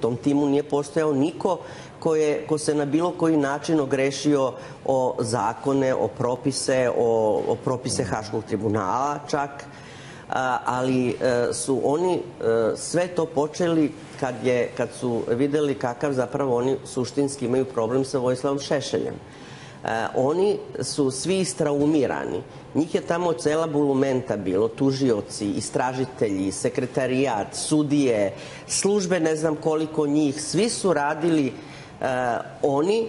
Tom timu nije postojao niko ko, je, ko se na bilo koji način ogrešio o zakone, o propise, o, o propise Haškog tribunala čak, a, ali e, su oni e, sve to počeli kad, je, kad su videli kakav zapravo oni suštinski imaju problem sa Vojislavom Šešeljem. E, oni su svi istraumirani. Njih je tamo cela bulumenta bilo, tužioci, istražitelji, sekretarijat, sudije, službe, ne znam koliko njih, svi su radili e, oni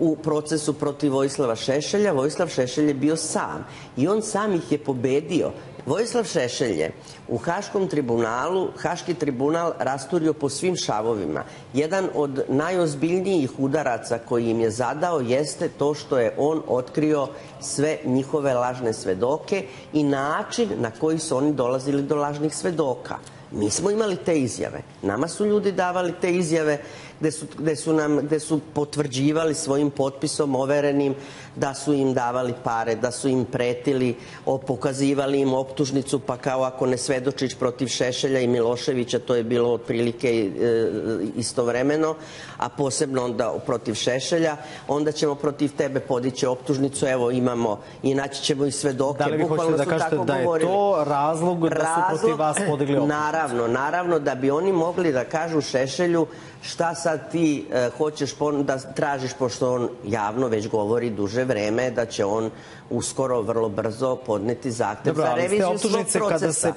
u procesu protiv Vojislava Šešelja. Vojislav Šešelj je bio sam i on sam ih je pobedio. Vojislav Šešelj je u Haškom tribunalu, Haški tribunal rasturio po svim šavovima. Jedan od najozbiljnijih udaraca koji im je zadao jeste to što je on otkrio sve njihove lažne svedoke i način na koji su oni dolazili do lažnih svedoka. Mi smo imali te izjave. Nama su ljudi davali te izjave gde su, gde su, nam, gde su potvrđivali svojim potpisom overenim da su im davali pare, da su im pretili, pokazivali im optužnicu, pa kao ako ne svedočić protiv Šešelja i Miloševića, to je bilo otprilike e, istovremeno, a posebno onda protiv Šešelja, onda ćemo protiv tebe podići optužnicu, evo imamo i naći ćemo i svedoke. Da li vi hoćete da kažete da je govorili. to razlog da su protiv vas podigli optužnicu? Naravno, naravno da bi oni mogli da kažu Šešelju šta sad ti e, hoćeš da tražiš, pošto on javno već govori duže vreme, da će on uskoro, vrlo brzo podneti zahtev za reviziju svog procesa.